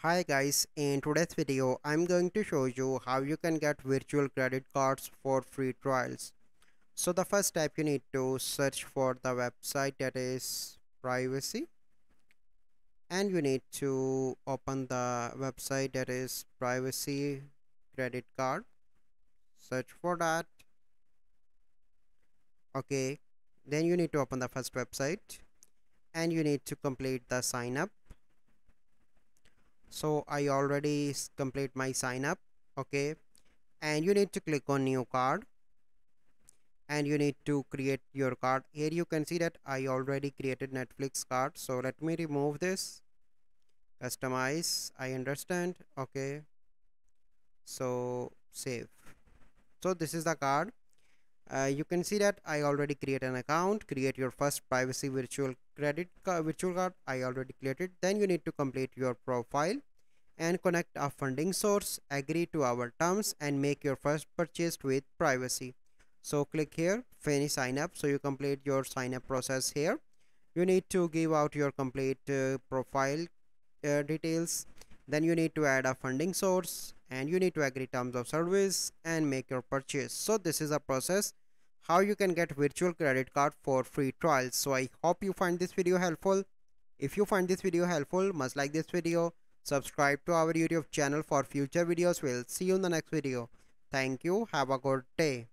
Hi guys, in today's video I'm going to show you how you can get virtual credit cards for free trials. So the first step you need to search for the website that is privacy. And you need to open the website that is privacy credit card. Search for that. Okay then you need to open the first website. And you need to complete the sign up so I already complete my sign up okay? And you need to click on new card. And you need to create your card. Here you can see that I already created Netflix card. So let me remove this. Customize. I understand okay? So save. So this is the card uh, you can see that I already create an account create your first privacy virtual credit card virtual card I already created. Then you need to complete your profile and connect a funding source agree to our terms and make your first purchase with privacy. So click here finish sign up. So you complete your sign up process here. You need to give out your complete uh, profile uh, details. Then you need to add a funding source and you need to agree terms of service and make your purchase. So this is a process how you can get virtual credit card for free trials. So i hope you find this video helpful. If you find this video helpful must like this video subscribe to our youtube channel for future videos. We'll see you in the next video. Thank you. Have a good day